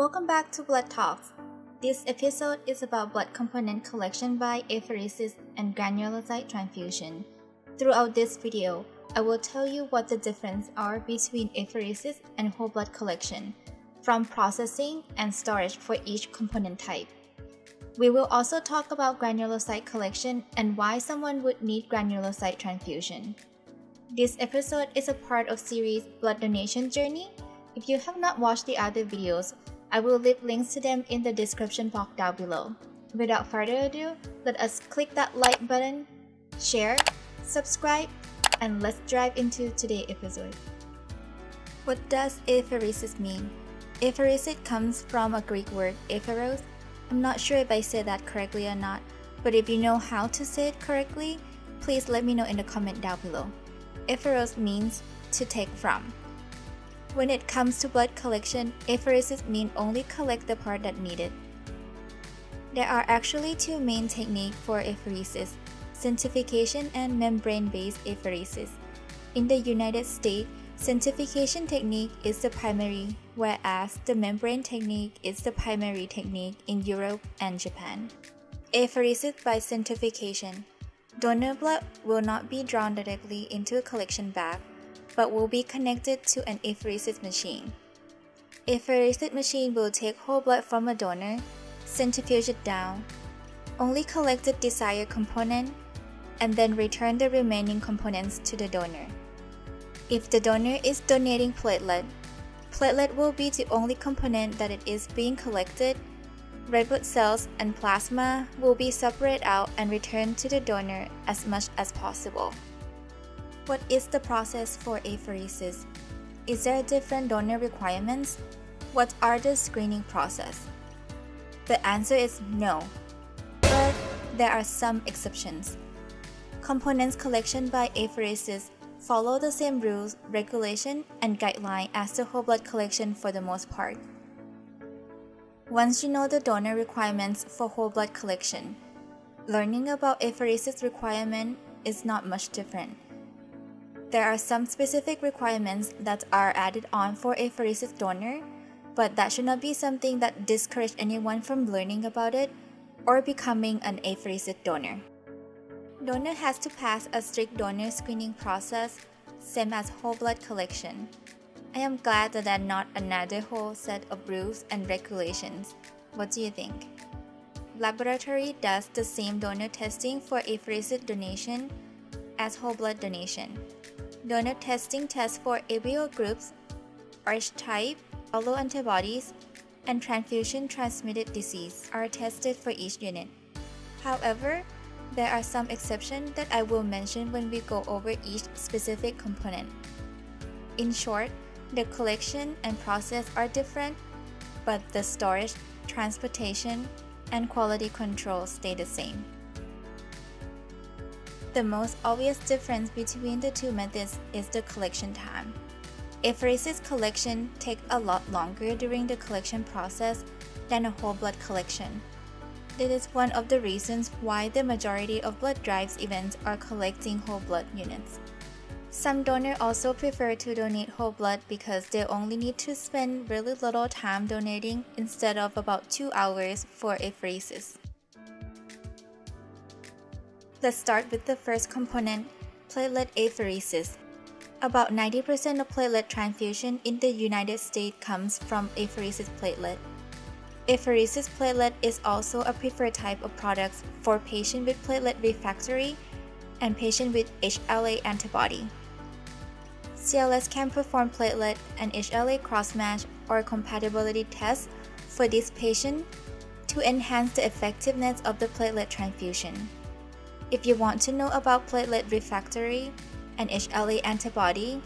Welcome back to Blood Talks. This episode is about blood component collection by apheresis and granulocyte transfusion. Throughout this video, I will tell you what the difference are between apheresis and whole blood collection, from processing and storage for each component type. We will also talk about granulocyte collection and why someone would need granulocyte transfusion. This episode is a part of series Blood Donation Journey. If you have not watched the other videos, I will leave links to them in the description box down below. Without further ado, let us click that like button, share, subscribe, and let's dive into today's episode. What does apheresis mean? Apheresis comes from a Greek word apheros. I'm not sure if I said that correctly or not, but if you know how to say it correctly, please let me know in the comment down below. Apheros means to take from. When it comes to blood collection, apheresis means only collect the part that needed. There are actually two main techniques for apheresis, centrifugation and membrane-based apheresis. In the United States, centrifugation technique is the primary, whereas the membrane technique is the primary technique in Europe and Japan. Apheresis by centrifugation. Donor blood will not be drawn directly into a collection bag, but will be connected to an apheresis machine. Apheresis machine will take whole blood from a donor, centrifuge it down, only collect the desired component, and then return the remaining components to the donor. If the donor is donating platelet, platelet will be the only component that it is being collected. Red blood cells and plasma will be separated out and returned to the donor as much as possible. What is the process for apheresis? Is there different donor requirements? What are the screening process? The answer is no, but there are some exceptions. Components collection by apheresis follow the same rules, regulation, and guideline as the whole blood collection for the most part. Once you know the donor requirements for whole blood collection, learning about apheresis requirement is not much different. There are some specific requirements that are added on for a apheresis donor, but that should not be something that discourages anyone from learning about it or becoming an apheresis donor. Donor has to pass a strict donor screening process, same as whole blood collection. I am glad that there are not another whole set of rules and regulations. What do you think? Laboratory does the same donor testing for apheresis donation as whole blood donation. Donor testing tests for ABO groups, Rh type, autoantibodies, and transfusion transmitted disease are tested for each unit. However, there are some exceptions that I will mention when we go over each specific component. In short, the collection and process are different, but the storage, transportation, and quality control stay the same. The most obvious difference between the two methods is the collection time. Apheresis collection takes a lot longer during the collection process than a whole blood collection. This is one of the reasons why the majority of blood drives events are collecting whole blood units. Some donors also prefer to donate whole blood because they only need to spend really little time donating instead of about 2 hours for apheresis. Let's start with the first component, platelet apheresis. About 90% of platelet transfusion in the United States comes from apheresis platelet. Apheresis platelet is also a preferred type of product for patients with platelet refractory and patients with HLA antibody. CLS can perform platelet and HLA crossmatch or compatibility tests for this patient to enhance the effectiveness of the platelet transfusion. If you want to know about platelet refractory and HLA antibody,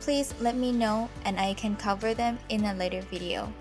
please let me know and I can cover them in a later video.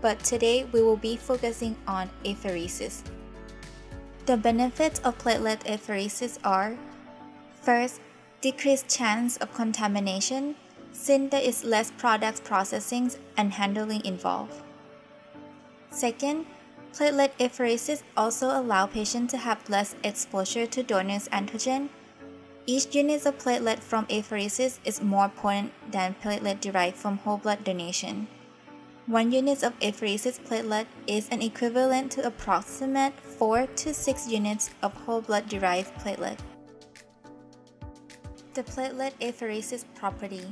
But today we will be focusing on apheresis. The benefits of platelet apheresis are First, decreased chance of contamination since there is less product processing and handling involved. Second, Platelet apheresis also allow patients to have less exposure to donor's antigen. Each unit of platelet from apheresis is more potent than platelet derived from whole blood donation. 1 unit of apheresis platelet is an equivalent to approximate 4 to 6 units of whole blood derived platelet. The platelet apheresis property.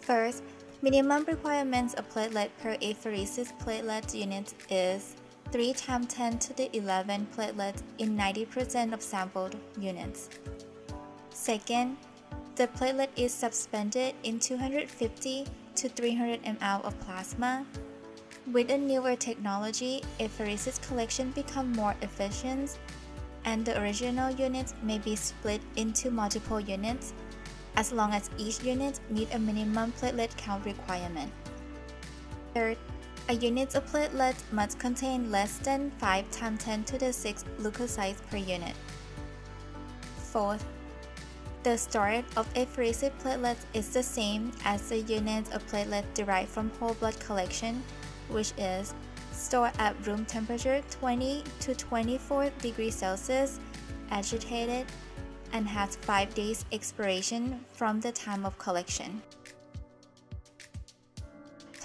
First, minimum requirements of platelet per apheresis platelet unit is 3 times 10 to the 11 platelets in 90% of sampled units. Second, the platelet is suspended in 250 to 300 ml of plasma. With a newer technology, apheresis collection become more efficient and the original units may be split into multiple units as long as each unit meet a minimum platelet count requirement. Third, a unit of platelets must contain less than 5 times 10 to the 6 leukocytes per unit. Fourth, the storage of apheresis platelets is the same as the unit of platelets derived from whole blood collection, which is stored at room temperature 20 to 24 degrees Celsius, agitated, and has 5 days expiration from the time of collection.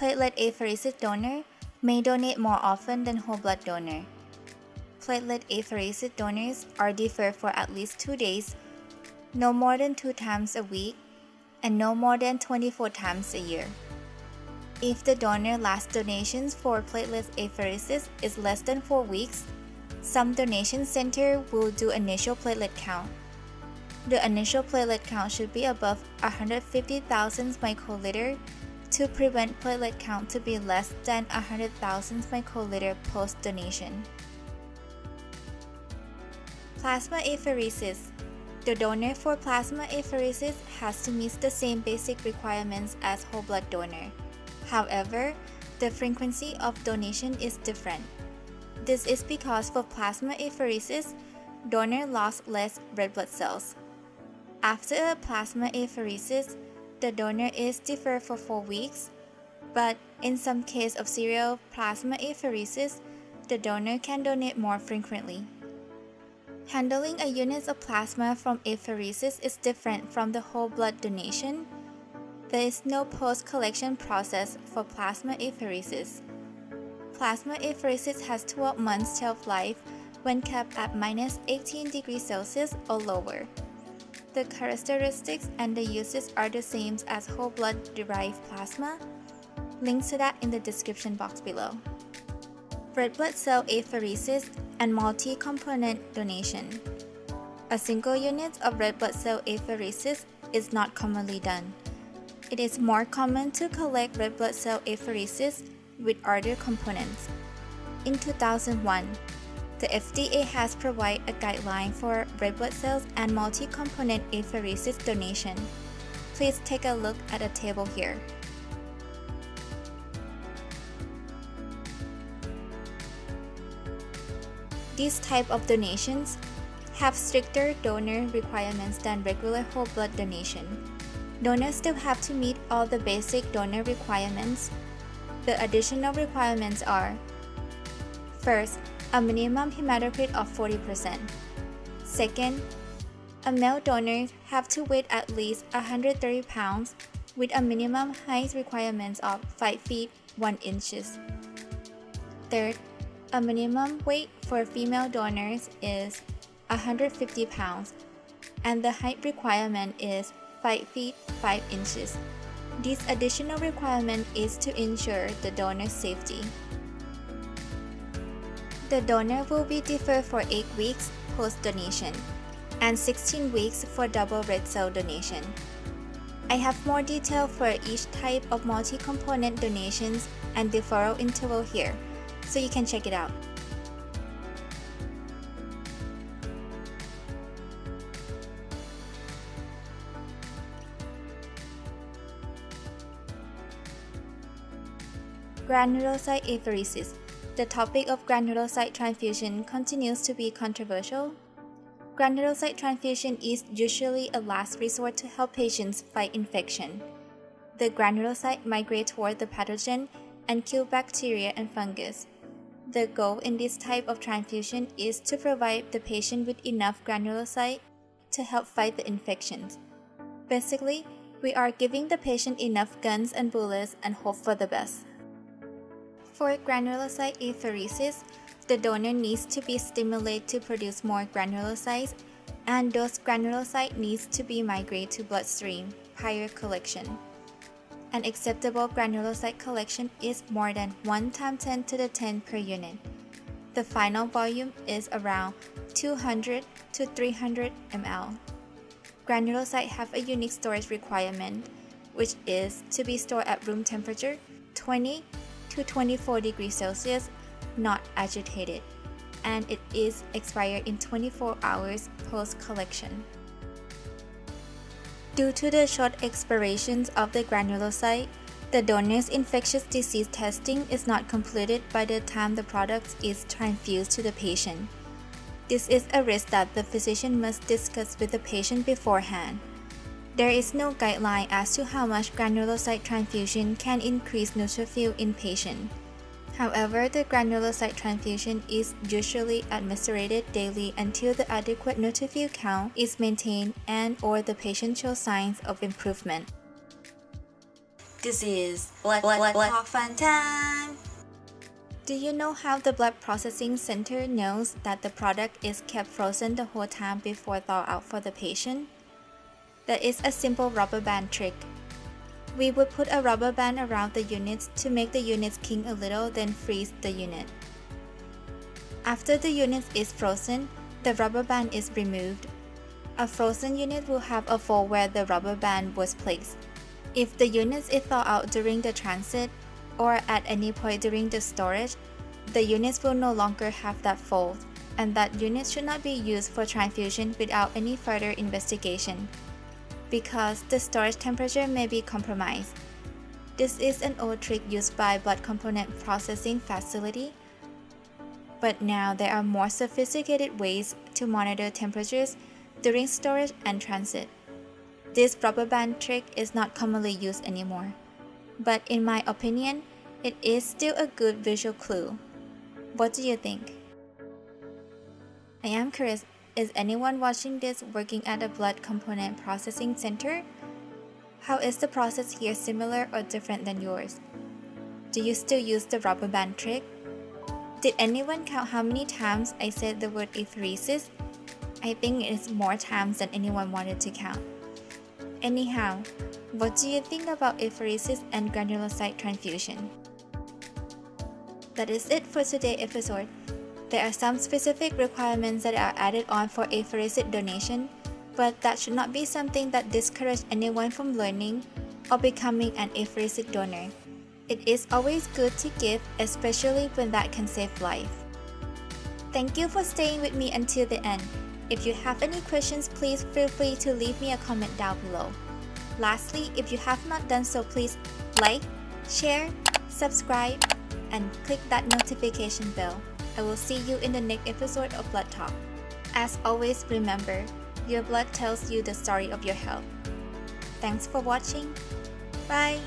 Platelet apheresis donor may donate more often than whole blood donor. Platelet apheresis donors are deferred for at least 2 days no more than two times a week, and no more than 24 times a year. If the donor last donations for platelet apheresis is less than 4 weeks, some donation center will do initial platelet count. The initial platelet count should be above 150,000 microliter to prevent platelet count to be less than 100,000 microliter post donation. Plasma apheresis the donor for plasma apheresis has to meet the same basic requirements as whole blood donor. However, the frequency of donation is different. This is because for plasma apheresis, donor lost less red blood cells. After a plasma apheresis, the donor is deferred for 4 weeks, but in some case of serial plasma apheresis, the donor can donate more frequently. Handling a unit of plasma from apheresis is different from the whole blood donation. There is no post-collection process for plasma apheresis. Plasma apheresis has 12 months shelf life when kept at minus 18 degrees Celsius or lower. The characteristics and the uses are the same as whole blood derived plasma. Links to that in the description box below. Red blood cell apheresis and multi-component donation. A single unit of red blood cell apheresis is not commonly done. It is more common to collect red blood cell apheresis with other components. In 2001, the FDA has provided a guideline for red blood cells and multi-component apheresis donation. Please take a look at the table here. These type of donations have stricter donor requirements than regular whole blood donation. Donors still have to meet all the basic donor requirements. The additional requirements are First, a minimum hematocrit of 40%. Second, a male donor have to weigh at least 130 pounds with a minimum height requirement of 5 feet 1 inches. Third, a minimum weight for female donors is 150 pounds, and the height requirement is 5 feet 5 inches. This additional requirement is to ensure the donor's safety. The donor will be deferred for 8 weeks post-donation and 16 weeks for double red cell donation. I have more detail for each type of multi-component donations and deferral interval here so you can check it out. Granulocyte apheresis. The topic of granulocyte transfusion continues to be controversial. Granulocyte transfusion is usually a last resort to help patients fight infection. The granulocyte migrate toward the pathogen and kill bacteria and fungus. The goal in this type of transfusion is to provide the patient with enough granulocyte to help fight the infections. Basically, we are giving the patient enough guns and bullets and hope for the best. For granulocyte apheresis, the donor needs to be stimulated to produce more granulocytes, and those granulocytes needs to be migrated to bloodstream prior collection. An acceptable granulocyte collection is more than 1 times 10 to the 10 per unit. The final volume is around 200 to 300 ml. Granulocytes have a unique storage requirement, which is to be stored at room temperature 20 to 24 degrees Celsius, not agitated, and it is expired in 24 hours post collection. Due to the short expirations of the granulocyte, the donor's infectious disease testing is not completed by the time the product is transfused to the patient. This is a risk that the physician must discuss with the patient beforehand. There is no guideline as to how much granulocyte transfusion can increase neutrophil in patient. However, the granulocyte transfusion is usually administered daily until the adequate neutrophil count is maintained and or the patient shows signs of improvement. This is blood, blood, blood, blood fun time! Do you know how the blood processing center knows that the product is kept frozen the whole time before thaw out for the patient? That is a simple rubber band trick. We would put a rubber band around the units to make the units king a little then freeze the unit. After the unit is frozen, the rubber band is removed. A frozen unit will have a fold where the rubber band was placed. If the unit is thawed out during the transit or at any point during the storage, the units will no longer have that fold, and that unit should not be used for transfusion without any further investigation because the storage temperature may be compromised. This is an old trick used by blood component processing facility, but now there are more sophisticated ways to monitor temperatures during storage and transit. This rubber band trick is not commonly used anymore, but in my opinion, it is still a good visual clue. What do you think? I am curious is anyone watching this working at a blood component processing center? How is the process here similar or different than yours? Do you still use the rubber band trick? Did anyone count how many times I said the word apheresis? I think it is more times than anyone wanted to count. Anyhow, what do you think about apheresis and granulocyte transfusion? That is it for today's episode. There are some specific requirements that are added on for apheresis donation, but that should not be something that discourages anyone from learning or becoming an apheresis donor. It is always good to give, especially when that can save life. Thank you for staying with me until the end. If you have any questions, please feel free to leave me a comment down below. Lastly, if you have not done so, please like, share, subscribe, and click that notification bell. I will see you in the next episode of Blood Talk. As always, remember, your blood tells you the story of your health. Thanks for watching. Bye!